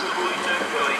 Nastupujte do rychlíku číslo 13 40.